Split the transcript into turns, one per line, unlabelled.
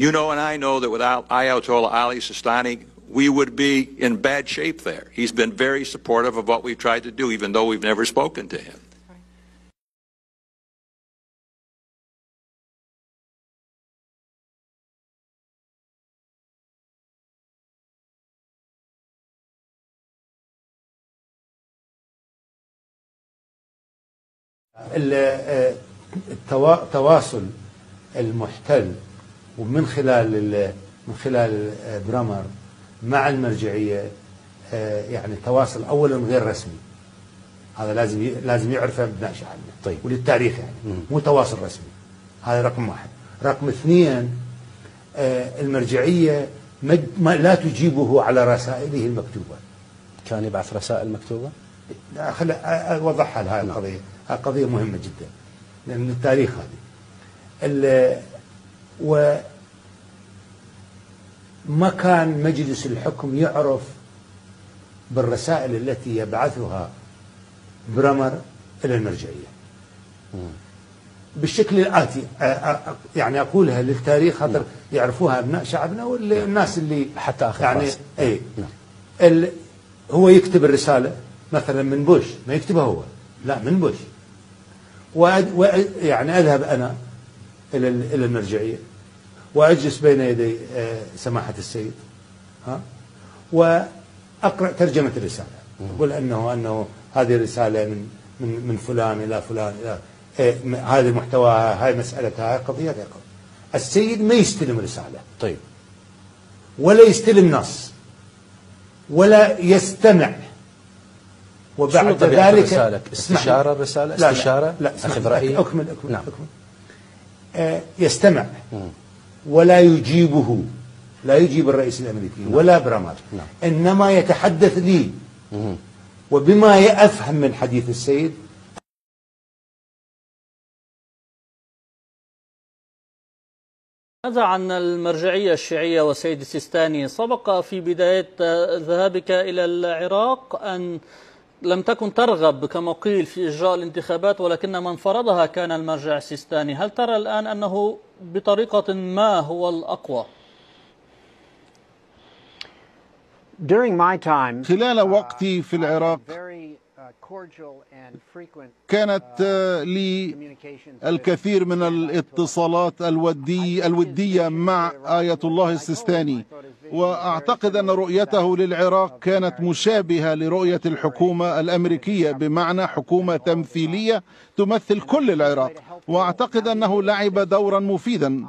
You know and I know that without Ayatollah Ali Sistani, we would be in bad shape there. He's been very supportive of what we've tried to do, even though we've never spoken to him.
التواصل المحتل ومن خلال من خلال برامر مع المرجعية يعني تواصل اولا غير رسمي. هذا لازم لازم يعرفه ابناء شعبنا
طيب.
وللتاريخ يعني. مو تواصل رسمي. هذا رقم واحد. رقم اثنين المرجعية لا تجيبه على رسائله المكتوبة.
كان يبعث رسائل مكتوبة؟
خل أوضحها هاي القضية. هاي قضيه مهمة جدا. لأن التاريخ هذه. و ما كان مجلس الحكم يعرف بالرسائل التي يبعثها برمر إلى المرجعية. بالشكل الآتي يعني أقولها للتاريخ خاطر يعرفوها أبناء شعبنا والناس اللي
حتى آخر
يعني أي نعم. هو يكتب الرسالة مثلا من بوش ما يكتبها هو. لا من بوش. ويعني أذهب أنا إلى المرجعية. وأجلس بين يدي سماحة السيد ها؟ وأقرأ ترجمة الرسالة. أقول أنه أنه هذه الرسالة من من من فلان إلى فلان إلى هذه محتواها هاي مسألتها هاي قضيتها السيد ما يستلم رسالة.
طيب.
ولا يستلم نص. ولا يستمع.
وبعد ذلك رسالك استشارة الرسالة؟ استشارة؟
لا, لا,
أخذ رأي
أكمل أكمل, نعم. أكمل. آه يستمع. مم. ولا يجيبه لا يجيب الرئيس الأمريكي نعم. ولا برامات
نعم.
إنما يتحدث لي مم. وبما يفهم من حديث السيد
ماذا عن المرجعية الشيعية وسيد السيستاني سبق في بداية ذهابك إلى العراق أن لم تكن ترغب كما قيل في إجراء الانتخابات ولكن من فرضها كان المرجع السيستاني هل ترى الآن أنه بطريقة ما هو الأقوى؟
خلال وقتي في العراق كانت لي الكثير من الاتصالات الودي الودية مع آية الله السيستاني. وأعتقد أن رؤيته للعراق كانت مشابهة لرؤية الحكومة الأمريكية بمعنى حكومة تمثيلية تمثل كل العراق. وأعتقد أنه لعب دورا مفيدا.